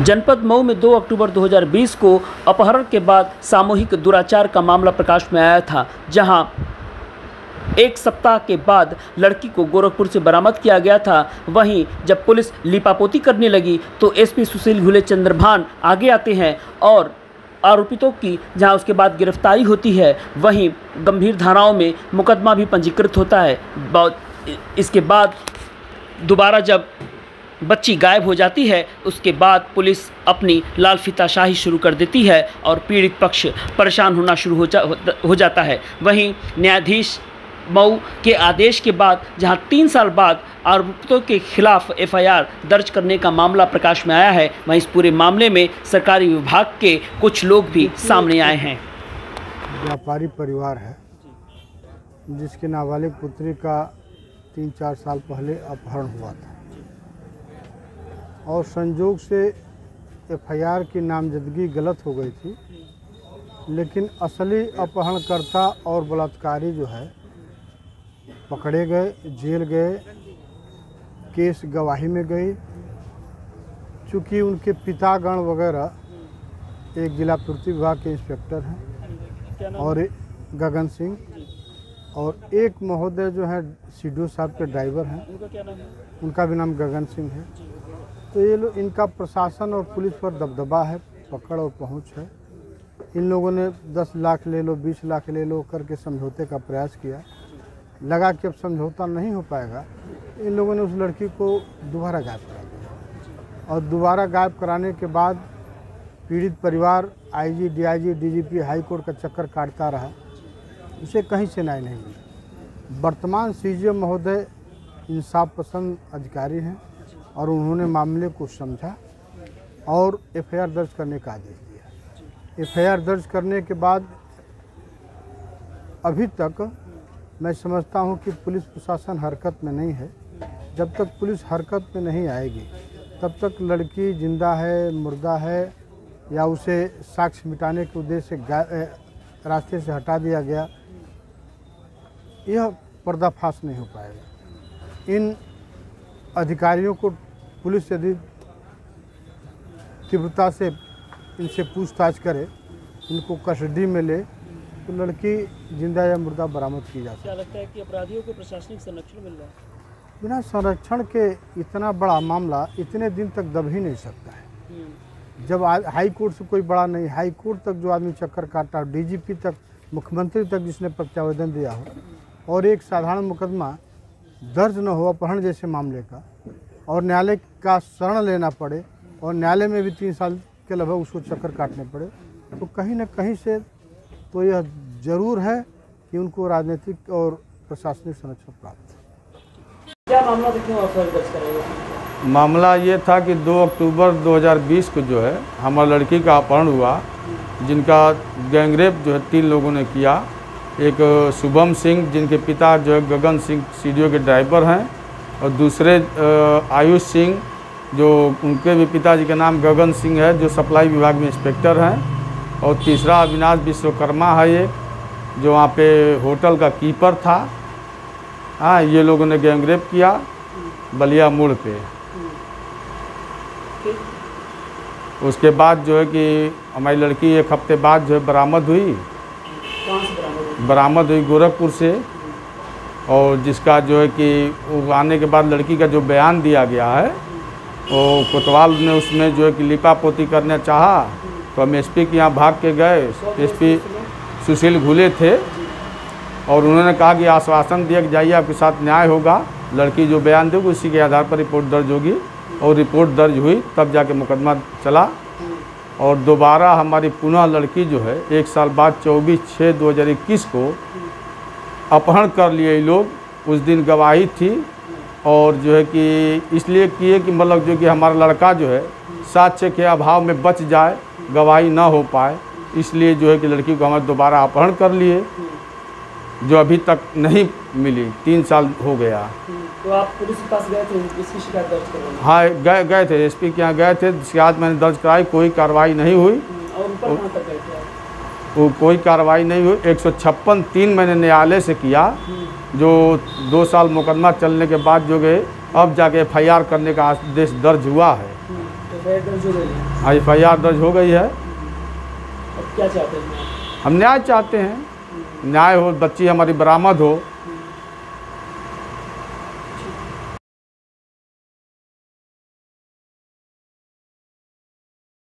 जनपद मऊ में 2 अक्टूबर 2020 को अपहरण के बाद सामूहिक दुराचार का मामला प्रकाश में आया था, जहाँ एक सप्ताह के बाद लड़की को गोरखपुर से बरामद किया गया था। वहीं जब पुलिस लिपापोती करने लगी तो एसपी सुशील घुले चंद्रभान आगे आते हैं और आरोपितों की, जहाँ उसके बाद गिरफ्तारी होती है, वहीं गंभीर धाराओं में मुकदमा भी पंजीकृत होता है। इसके बाद दोबारा जब बच्ची गायब हो जाती है, उसके बाद पुलिस अपनी लाल फीताशाही शुरू कर देती है और पीड़ित पक्ष परेशान होना शुरू हो जा, हो जाता है। वहीं न्यायाधीश मऊ के आदेश के बाद, जहाँ तीन साल बाद आरोपितों के खिलाफ एफआईआर दर्ज करने का मामला प्रकाश में आया है, वहीं इस पूरे मामले में सरकारी विभाग के कुछ लोग भी सामने आए हैं। व्यापारी परिवार है, जिसके नाबालिग पुत्री का तीन चार साल पहले अपहरण हुआ था। और संजोग से एफआईआर की नामजदगी गलत हो गई थी। लेकिन असली अपहरणकर्ता और बलात्कारी जो है पकड़े गए जेल गए केस गवाही में गई। चूँकि उनके पितागण वगैरह एक जिला पूर्ति विभाग के इंस्पेक्टर हैं और गगन सिंह और एक महोदय जो है सीडीओ साहब के ड्राइवर हैं। उनका क्या नाम है? उनका भी नाम गगन सिंह है। तो ये लोग इनका प्रशासन और पुलिस पर दबदबा है, पकड़ और पहुँच है। इन लोगों ने 10 लाख ले लो 20 लाख ले लो करके समझौते का प्रयास किया। लगा कि अब समझौता नहीं हो पाएगा, इन लोगों ने उस लड़की को दोबारा गायब करा दिया। और दोबारा गायब कराने के बाद पीड़ित परिवार, IG, DIG, DGP, high court का चक्कर काटता रहा। उसे कहीं से न्याय नहीं मिला। वर्तमान सीजीएम महोदय इंसाफ पसंद अधिकारी हैं। और उन्होंने मामले को समझा और एफआईआर दर्ज करने का आदेश दिया। एफआईआर दर्ज करने के बाद अभी तक मैं समझता हूँ कि पुलिस प्रशासन हरकत में नहीं है। जब तक पुलिस हरकत में नहीं आएगी, तब तक लड़की ज़िंदा है, मुर्दा है या उसे साक्ष्य मिटाने के उद्देश्य से रास्ते से हटा दिया गया, यह पर्दाफाश नहीं हो पाएगा। इन अधिकारियों को पुलिस यदि तीव्रता से इनसे पूछताछ करे इनको कस्टडी में ले तो लड़की ज़िंदा या मुर्दा बरामद की जा सकती क्या लगता है कि अपराधियों को प्रशासनिक संरक्षण मिल रहा है? बिना संरक्षण के इतना बड़ा मामला इतने दिन तक दब ही नहीं सकता है। जब आ- हाई कोर्ट से कोई बड़ा नहीं हाई कोर्ट तक जो आदमी चक्कर काटा हो डीजीपी तक मुख्यमंत्री तक जिसने प्रत्यावेदन दिया हो और एक साधारण मुकदमा दर्ज न हो अपहरण जैसे मामले का। और न्यायालय का शरण लेना पड़े और न्यायालय में भी तीन साल के लगभग उसको चक्कर काटने पड़े तो कहीं ना कहीं से तो यह ज़रूर है कि उनको राजनीतिक और प्रशासनिक संरक्षण प्राप्त है। क्या मामला मामला ये था कि 2 अक्टूबर 2020 को जो है हमारी लड़की का अपहरण हुआ जिनका गैंगरेप जो है तीन लोगों ने किया। एक शुभम सिंह, जिनके पिता जो है गगन सिंह सीडीओ के ड्राइवर हैं, और दूसरे आयुष सिंह, जो उनके भी पिताजी का नाम गगन सिंह है, जो सप्लाई विभाग में इंस्पेक्टर हैं, और तीसरा अविनाश विश्वकर्मा है एक जो वहाँ पे होटल का कीपर था। हाँ ये लोगों ने गैंगरेप किया बलिया मोड़ पे। उसके बाद जो है कि हमारी लड़की एक हफ़्ते बाद जो है बरामद हुई। बरामद हुई गोरखपुर से और जिसका जो है कि आने के बाद लड़की का जो बयान दिया गया है, वो कोतवाल ने उसमें जो है कि लिपा पोती करने चाहा तो हम एसपी के यहाँ भाग के गए। एसपी सुशील घुले थे और उन्होंने कहा कि आश्वासन दिया कि जाइए, आपके साथ न्याय होगा। लड़की जो बयान देगी उसी के आधार पर रिपोर्ट दर्ज होगी और रिपोर्ट दर्ज हुई, तब जाके मुकदमा चला। और दोबारा हमारी पुनः लड़की जो है, एक साल बाद चौबीस छः दो हज़ार इक्कीस को अपहरण कर लिए लोग। उस दिन गवाही थी और जो है कि इसलिए किए कि मतलब जो कि हमारा लड़का जो है साक्ष्य के अभाव में बच जाए, गवाही ना हो पाए, इसलिए जो है कि लड़की को हमारे दोबारा अपहरण कर लिए। जो अभी तक नहीं मिली तीन साल हो गया। तो आप पुलिस के पास गए थे इसकी शिकायत दर्ज करवाने हाँ गए गए थे एसपी के यहाँ गए थे शिकायत मैंने दर्ज कराई कोई कार्रवाई नहीं हुई। और ऊपर कहाँ तक गए थे वो कोई कार्रवाई नहीं हुई। एक सौ छप्पन तीन मैंने न्यायालय से किया जो दो साल मुकदमा चलने के बाद जो गए अब जाके एफ़ करने का आदेश दर्ज हुआ है। हो हाँ? एफ़ आई आर दर्ज हो गई है। अब क्या चाहते हैं? हम न्याय चाहते हैं। न्याय हो बच्ची हमारी बरामद हो